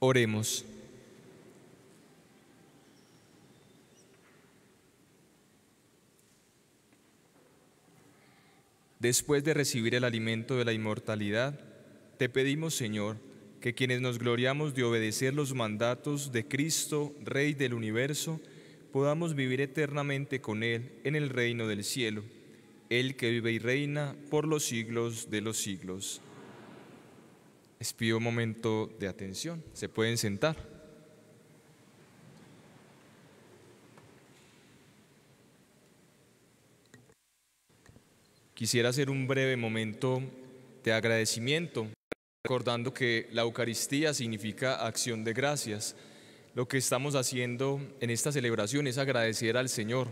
Oremos. Después de recibir el alimento de la inmortalidad, te pedimos, Señor, que quienes nos gloriamos de obedecer los mandatos de Cristo, Rey del universo, podamos vivir eternamente con Él en el reino del cielo, Él que vive y reina por los siglos de los siglos. Les pido un momento de atención. Se pueden sentar. Quisiera hacer un breve momento de agradecimiento, recordando que la Eucaristía significa acción de gracias. Lo que estamos haciendo en esta celebración es agradecer al Señor,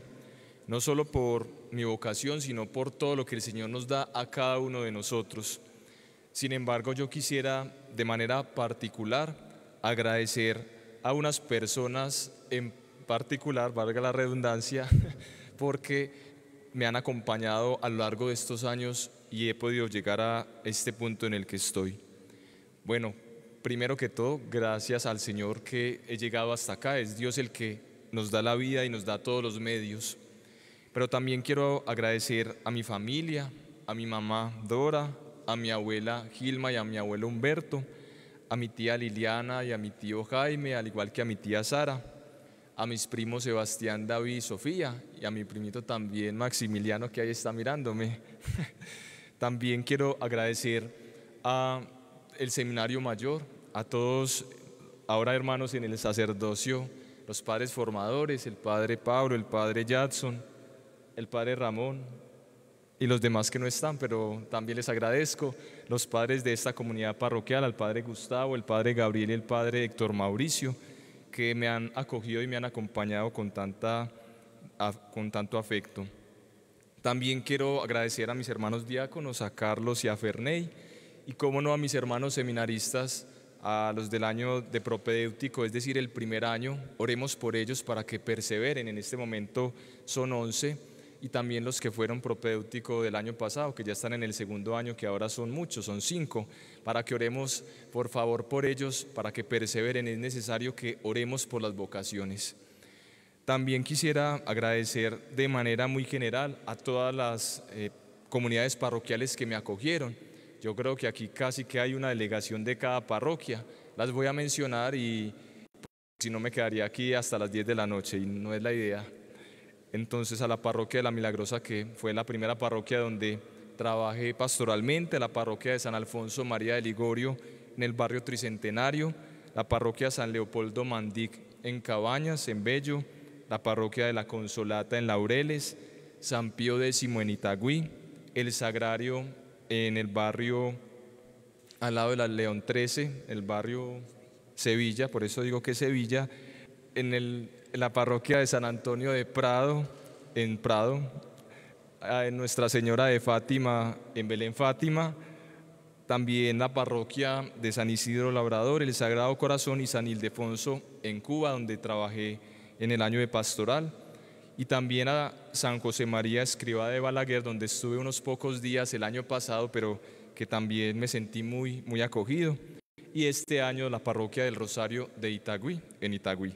no solo por mi vocación, sino por todo lo que el Señor nos da a cada uno de nosotros. Sin embargo, yo quisiera de manera particular agradecer a unas personas en particular, valga la redundancia, porque me han acompañado a lo largo de estos años y he podido llegar a este punto en el que estoy. Bueno, primero que todo, gracias al Señor que he llegado hasta acá. Es Dios el que nos da la vida y nos da todos los medios. Pero también quiero agradecer a mi familia, a mi mamá Dora, a mi abuela Gilma y a mi abuelo Humberto, a mi tía Liliana y a mi tío Jaime, al igual que a mi tía Sara, a mis primos Sebastián, David y Sofía, y a mi primito también Maximiliano, que ahí está mirándome. también quiero agradecer a el seminario mayor, a todos ahora hermanos en el sacerdocio, los padres formadores, el padre Pablo, el padre Jadson, el padre Ramón, y los demás que no están, pero también les agradezco, los padres de esta comunidad parroquial, al padre Gustavo, el padre Gabriel y el padre Héctor Mauricio, que me han acogido y me han acompañado con, tanta, con tanto afecto. También quiero agradecer a mis hermanos diáconos, a Carlos y a Ferney, y cómo no a mis hermanos seminaristas, a los del año de propedéutico, es decir, el primer año. Oremos por ellos para que perseveren. En este momento son 11 y también los que fueron propedéutico del año pasado, que ya están en el segundo año, que ahora son muchos, son cinco, para que oremos por favor por ellos, para que perseveren. Es necesario que oremos por las vocaciones. También quisiera agradecer de manera muy general a todas las eh, comunidades parroquiales que me acogieron. Yo creo que aquí casi que hay una delegación de cada parroquia. Las voy a mencionar y si no me quedaría aquí hasta las 10 de la noche y no es la idea entonces a la parroquia de la Milagrosa, que fue la primera parroquia donde trabajé pastoralmente, la parroquia de San Alfonso María de Ligorio en el barrio Tricentenario, la parroquia San Leopoldo Mandic en Cabañas, en Bello, la parroquia de la Consolata en Laureles, San Pío X en Itagüí, el Sagrario en el barrio al lado de la León 13, el barrio Sevilla, por eso digo que Sevilla, en el en la parroquia de San Antonio de Prado, en Prado, en Nuestra Señora de Fátima, en Belén Fátima, también la parroquia de San Isidro Labrador, el Sagrado Corazón y San Ildefonso en Cuba, donde trabajé en el año de pastoral, y también a San José María Escriba de Balaguer, donde estuve unos pocos días el año pasado, pero que también me sentí muy, muy acogido, y este año la parroquia del Rosario de Itagüí, en Itagüí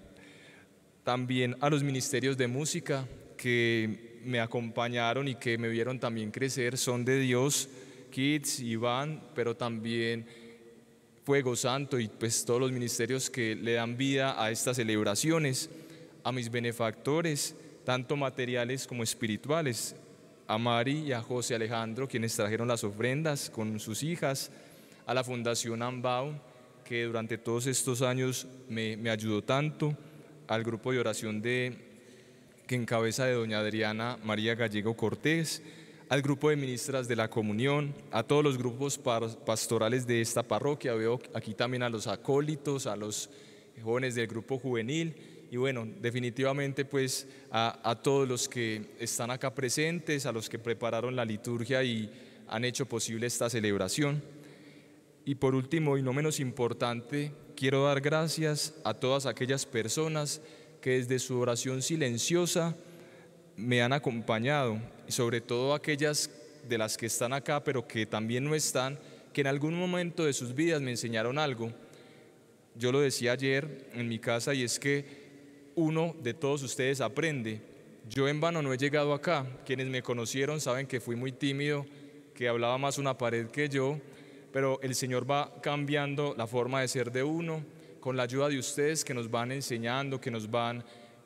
también a los ministerios de música que me acompañaron y que me vieron también crecer, son de Dios, Kids, Iván, pero también Fuego Santo y pues todos los ministerios que le dan vida a estas celebraciones, a mis benefactores, tanto materiales como espirituales, a Mari y a José Alejandro, quienes trajeron las ofrendas con sus hijas, a la Fundación Ambao, que durante todos estos años me, me ayudó tanto, al grupo de oración de, que encabeza de doña Adriana María Gallego Cortés, al grupo de ministras de la comunión, a todos los grupos pastorales de esta parroquia, veo aquí también a los acólitos, a los jóvenes del grupo juvenil y bueno, definitivamente pues a, a todos los que están acá presentes, a los que prepararon la liturgia y han hecho posible esta celebración. Y por último, y no menos importante, quiero dar gracias a todas aquellas personas que desde su oración silenciosa me han acompañado, y sobre todo aquellas de las que están acá, pero que también no están, que en algún momento de sus vidas me enseñaron algo. Yo lo decía ayer en mi casa y es que uno de todos ustedes aprende. Yo en vano no he llegado acá. Quienes me conocieron saben que fui muy tímido, que hablaba más una pared que yo, pero el Señor va cambiando la forma de ser de uno con la ayuda de ustedes que nos van enseñando, que nos van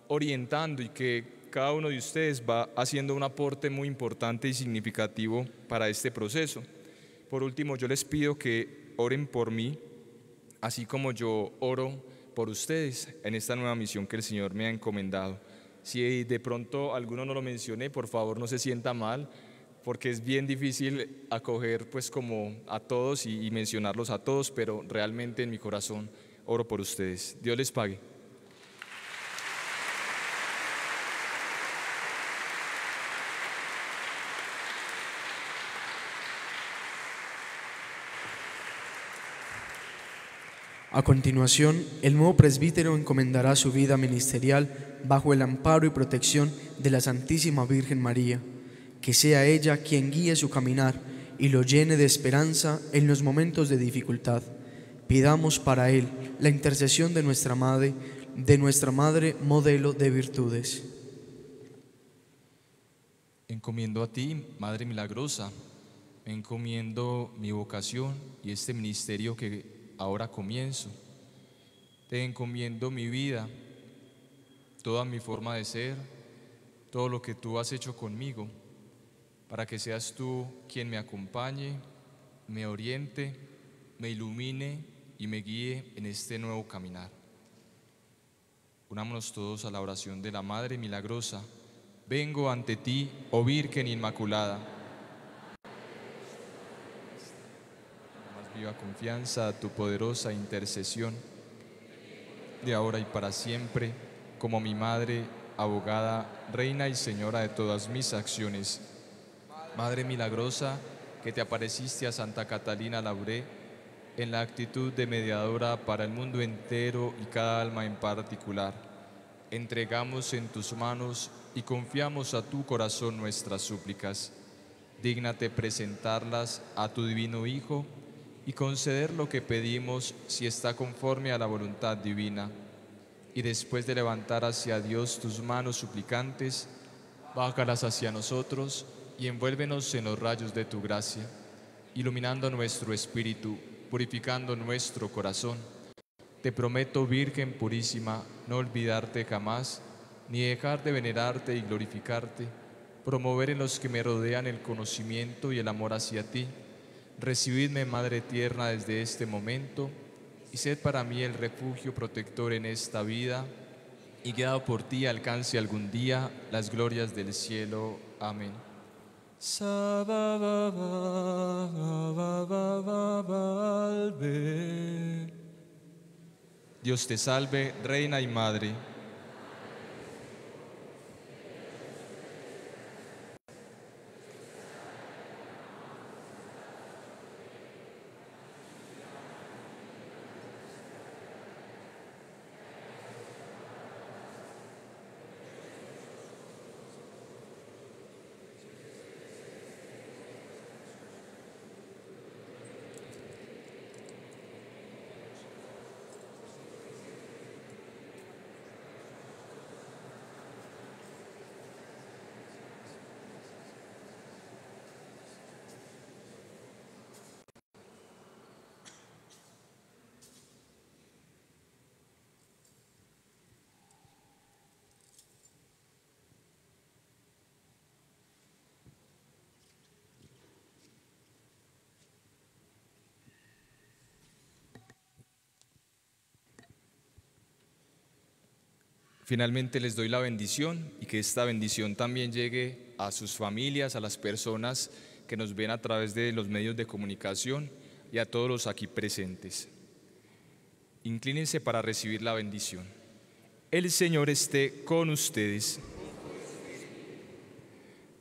orientando y que cada uno de ustedes va haciendo un aporte muy importante y significativo para este proceso. Por último, yo les pido que oren por mí, así como yo oro por ustedes en esta nueva misión que el Señor me ha encomendado. Si de pronto alguno no lo mencioné, por favor no se sienta mal, porque es bien difícil acoger pues como a todos y, y mencionarlos a todos, pero realmente en mi corazón oro por ustedes. Dios les pague. A continuación, el nuevo presbítero encomendará su vida ministerial bajo el amparo y protección de la Santísima Virgen María, que sea ella quien guíe su caminar y lo llene de esperanza en los momentos de dificultad. Pidamos para él la intercesión de nuestra Madre, de nuestra Madre modelo de virtudes. Encomiendo a ti, Madre Milagrosa, encomiendo mi vocación y este ministerio que ahora comienzo. Te encomiendo mi vida, toda mi forma de ser, todo lo que tú has hecho conmigo, para que seas tú quien me acompañe, me oriente, me ilumine y me guíe en este nuevo caminar. Unámonos todos a la oración de la Madre Milagrosa. Vengo ante ti, oh Virgen Inmaculada viva confianza a tu poderosa intercesión, de ahora y para siempre, como mi Madre, abogada, reina y señora de todas mis acciones. Madre milagrosa, que te apareciste a Santa Catalina Lauré en la actitud de mediadora para el mundo entero y cada alma en particular. Entregamos en tus manos y confiamos a tu corazón nuestras súplicas. Dígnate presentarlas a tu divino Hijo, y conceder lo que pedimos si está conforme a la voluntad divina. Y después de levantar hacia Dios tus manos suplicantes, bájalas hacia nosotros y envuélvenos en los rayos de tu gracia, iluminando nuestro espíritu, purificando nuestro corazón. Te prometo, Virgen purísima, no olvidarte jamás, ni dejar de venerarte y glorificarte, promover en los que me rodean el conocimiento y el amor hacia ti Recibidme, Madre tierna, desde este momento y sed para mí el refugio protector en esta vida y guiado por ti alcance algún día las glorias del cielo. Amén. Dios te salve, Reina y Madre Finalmente les doy la bendición y que esta bendición también llegue a sus familias, a las personas que nos ven a través de los medios de comunicación y a todos los aquí presentes. Inclínense para recibir la bendición. El Señor esté con ustedes.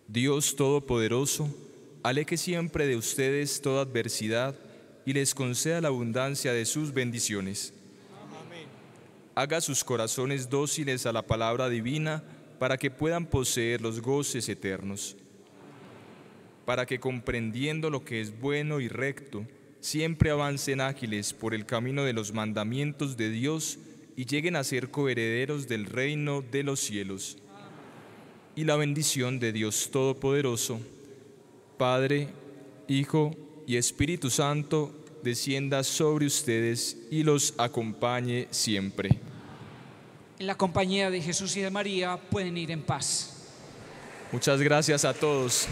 Dios Todopoderoso, aleje siempre de ustedes toda adversidad y les conceda la abundancia de sus bendiciones haga sus corazones dóciles a la palabra divina para que puedan poseer los goces eternos, para que comprendiendo lo que es bueno y recto, siempre avancen ágiles por el camino de los mandamientos de Dios y lleguen a ser coherederos del reino de los cielos. Y la bendición de Dios Todopoderoso, Padre, Hijo y Espíritu Santo, descienda sobre ustedes y los acompañe siempre. En la compañía de Jesús y de María pueden ir en paz. Muchas gracias a todos.